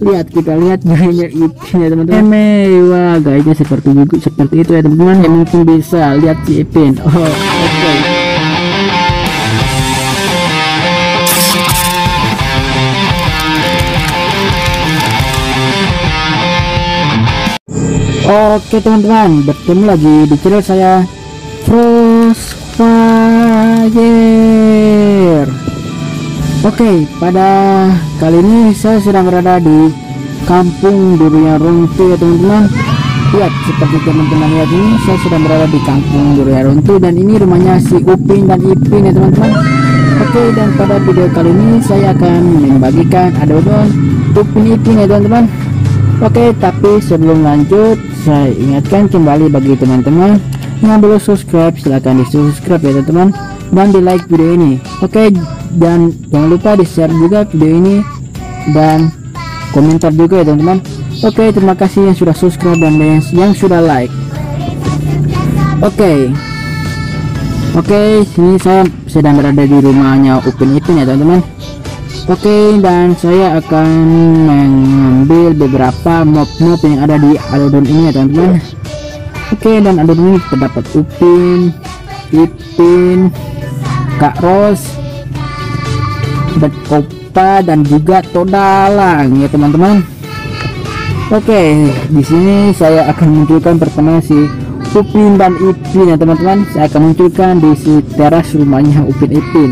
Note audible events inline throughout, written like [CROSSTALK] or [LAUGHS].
lihat kita lihat gayanya Ipin ya teman-teman mewah gayanya seperti juga seperti itu ya teman-teman yang mungkin bisa lihat si Ipin oh oke okay. Oke teman-teman, bertemu lagi di channel saya Frostfire. Oke, pada kali ini saya sedang berada di kampung Durian Runtuh ya teman-teman. Lihat seperti teman-teman lihat ini, saya sedang berada di kampung Durian Runtuh dan ini rumahnya si Upin dan Ipin ya teman-teman. Oke, dan pada video kali ini saya akan membagikan adonan Upin Ipin ya teman-teman. Oke, tapi sebelum lanjut, saya ingatkan kembali bagi teman-teman yang belum subscribe, silahkan di subscribe ya teman-teman dan di like video ini. Oke, dan jangan lupa di share juga video ini dan komentar juga ya teman-teman. Oke, terima kasih yang sudah subscribe dan yang sudah like. Oke, oke, sini saya sedang berada di rumahnya Upin Ipin ya teman-teman. Oke dan saya akan mengambil beberapa mob-mob yang ada di addon ini ya teman-teman Oke dan addon ini terdapat Upin Ipin Kak Ros dan Opa dan juga Todalang ya teman-teman. Oke di sini saya akan munculkan pertama si Upin dan Ipin ya teman-teman. Saya akan munculkan di si teras rumahnya Upin Ipin.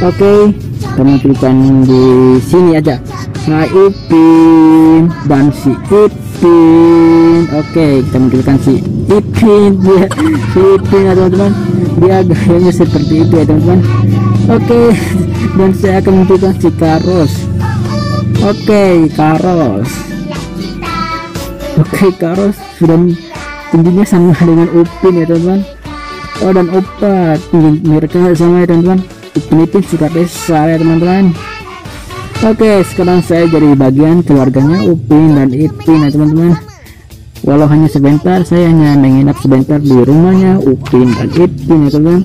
Oke kita munculkan di sini aja. Nah Ipin dan si Ipin. Oke kita munculkan si Ipin dia si Ipin ya teman-teman. Dia gayanya seperti itu ya teman-teman oke [LAUGHS] dan saya akan munculkan si Karos oke Karos oke Karos sudah tingginya sama dengan Upin ya teman-teman. Oh dan Opa tinggi mereka sama ya teman-teman. Ipin sudah besar ya teman-teman. Oke sekarang saya jadi bagian keluarganya Upin dan Ipin ya teman-teman Walau hanya sebentar saya hanya menginap sebentar di rumahnya Upin dan Ipin ya teman-teman.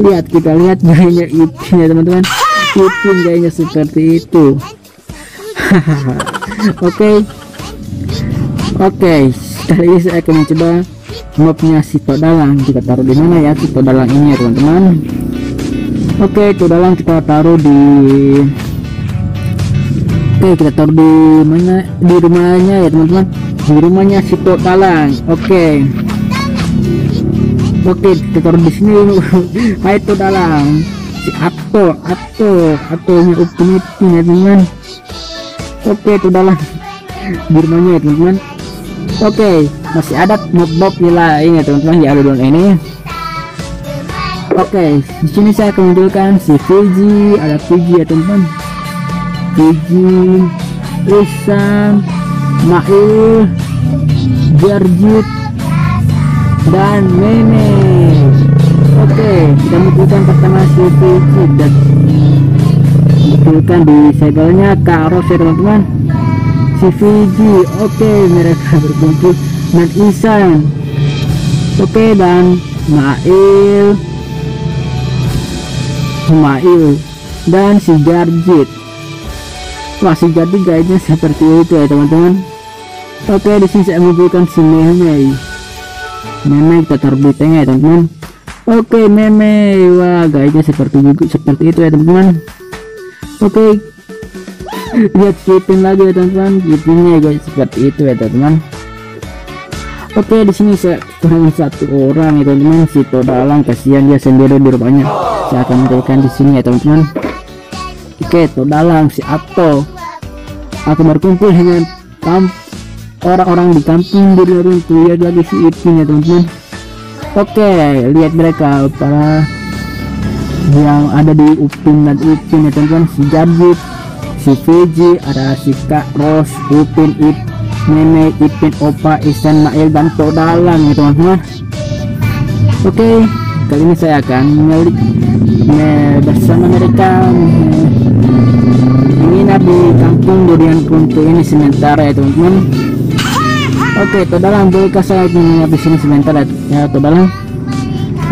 Lihat kita lihat gayanya Ipin ya teman-teman. Ipin gayanya seperti itu. [LAUGHS] Oke. Oke kali ini saya akan mencoba mobnya si Todalang. Kita taruh di mana ya si Todalang ini ya teman-teman? Oke itu dalam kita taruh di Oke kita taruh di mana? Di rumahnya ya teman-teman di rumahnya si Dalang Oke. Oke kita taruh di sini [LAUGHS] Hai Dalang si Ato Ato. Ato nya Upin ya teman-teman. Oke Dalang di rumahnya ya teman-teman. Oke masih ada mob-mob lain ya teman-teman di alur ini. Oke, okay, di sini saya akan si Fiji, ada Fiji ya teman-teman. Fiji, Isan, Mail, Jarjit, dan Meme. Oke, kita munculkan pertama si Fiji dan munculkan di segelnya Karos ya teman-teman. Si Fiji, oke mereka berkumpul dan Isan. Oke dan Mail, Humail dan si Jarjit wah si Jarjit seperti itu ya teman-teman oke di sini saya munculkan si Meme Meme kita taruh tengah ya teman-teman. Oke Meme. Wah guysnya seperti seperti itu ya teman-teman. Oke. [LAUGHS] Lihat skipin lagi ya teman-teman. Skipinnya guys seperti itu ya teman-teman. Oke di sini saya kurang satu orang ya teman-teman. Si Todalang kasihan dia sendiri di rumahnya saya akan munculkan di sini ya teman-teman. Oke Todalang si Ato. Aku berkumpul dengan orang-orang di kampung di runtuh ya lagi si Ipin ya teman-teman. Oke lihat mereka para yang ada di Upin dan Ipin ya teman-teman. Si Jabit si Fiji ada si Kak Ros Upin Ip Meme Ipin Opa Isan Mail dan Todalang ya teman-teman. Oke kali ini saya akan menyelip bersama mereka menginap di kampung durian kuntu ini sementara ya teman-teman oke Todalang bolehkah saya menginap di sini sebentar ya Todalang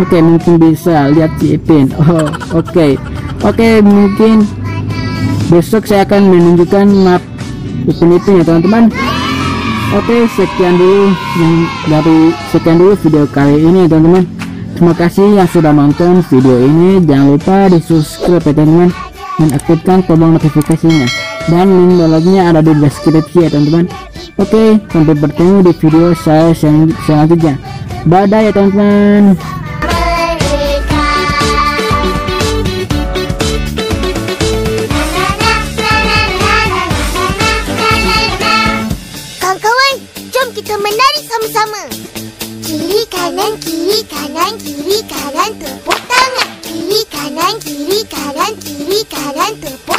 oke mungkin bisa lihat si Ipin. [LAUGHS] Oh oke. Oke mungkin besok saya akan menunjukkan map upin-ipin ya teman-teman. Oke sekian dulu yang dari sekian dulu video kali ini teman-teman. Terima kasih yang sudah nonton video ini. Jangan lupa di subscribe ya teman-teman. Dan aktifkan tombol notifikasinya. Dan link downloadnya ada di deskripsi ya teman-teman oke sampai bertemu di video saya selanjutnya bye ya teman-teman kita menari sama-sama. Kiri kanan kiri kanan kiri kanan tepuk tangan. Kiri kanan kiri kanan kiri kanan tepuk